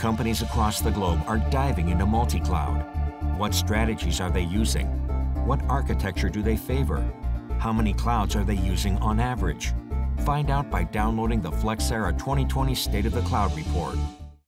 Companies across the globe are diving into multi-cloud. What strategies are they using? What architecture do they favor? How many clouds are they using on average? Find out by downloading the Flexera 2020 State of the Cloud Report.